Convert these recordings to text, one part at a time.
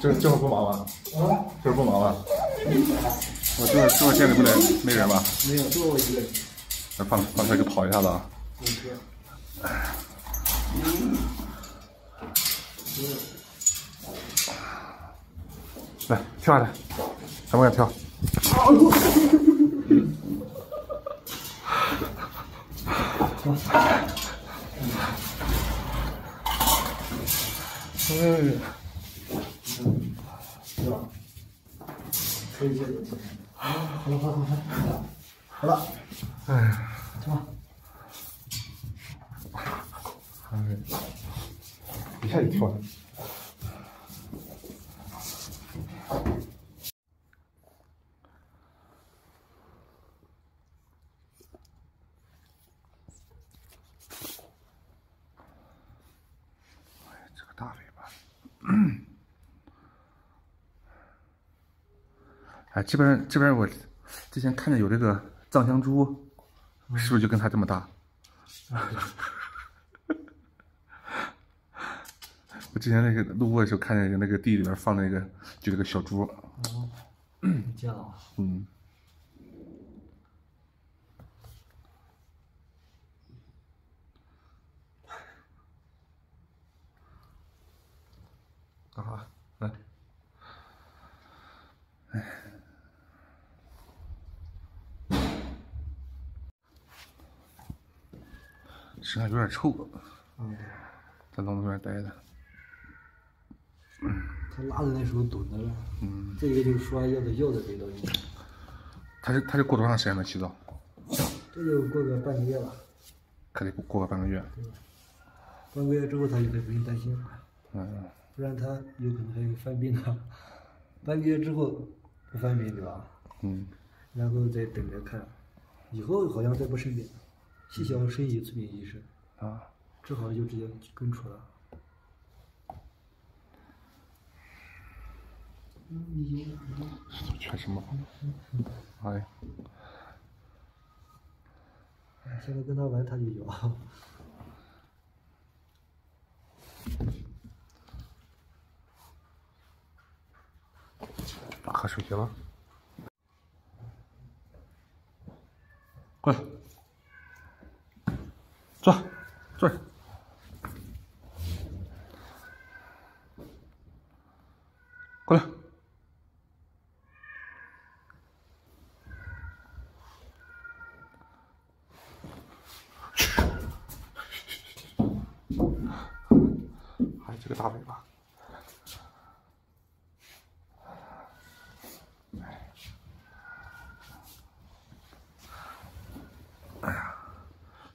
这这会儿不忙吧？啊，这会儿不忙吧？我这这会儿店里不得没人吧？没有，就我一个人。那放放车就跑一下子啊。来跳下来，敢不敢跳。哎。是吧？可以接着。好了好了好了好了，哎，走吧。哎，一下就跳了。哎，这个大尾巴。哎，这边这边我之前看见有这个藏香猪，是不是就跟它这么大？我之前那个路过的时候看见那个地里边放那个就这个小猪。哦，见了。嗯。啊，来。哎。身上有点臭，嗯，在笼子里面待着，嗯，他拉的那时候蹲着了，嗯，这个就是说要的要的味道。他是他是过多长时间能洗澡？这就过个半个月吧。可得过个半个月。半个月之后他就可以不用担心了。嗯。不然他有可能还有犯病呢。半个月之后不犯病对吧？嗯。然后再等着看，以后好像再不生病。细小生意催病医生啊，治好了就直接根除了。全什么？哎，现在跟他玩他就咬。喝水去了。过来。坐，坐。过来。还有这个大尾巴。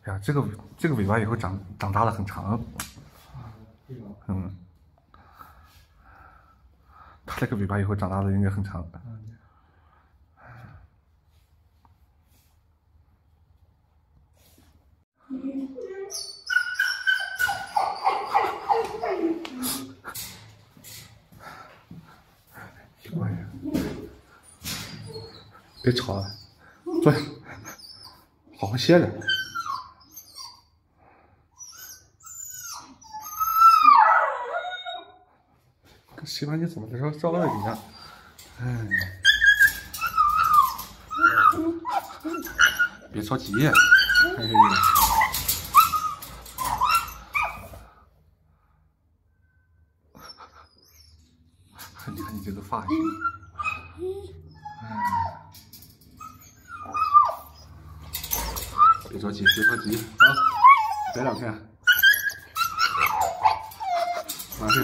呀，这个这个尾巴以后长长大了很长，嗯，它这个尾巴以后长大了应该很长。别吵了，坐下，好好歇着。喜欢你怎么的时候招了一下，哎，别着急，哎，你看你这个发型，别着急，别着急啊，待两天，马上。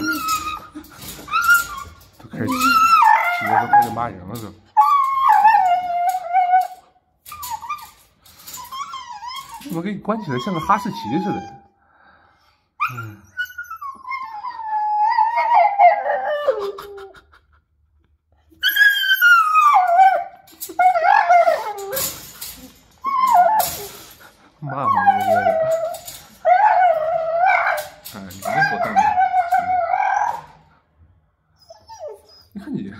开始，现在都开始骂人了，都。怎么给你关起来，像个哈士奇似的？嗯。你看你，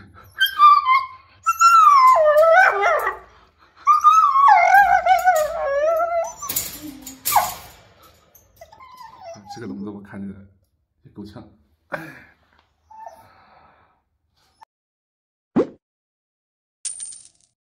这个笼子我看着也够呛，哎。